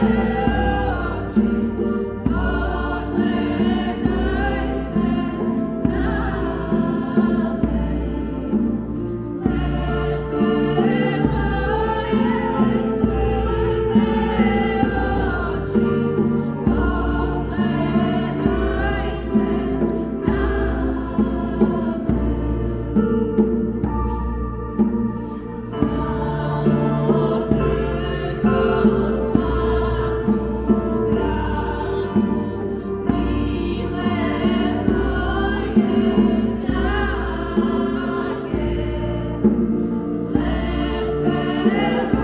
Amen. Marino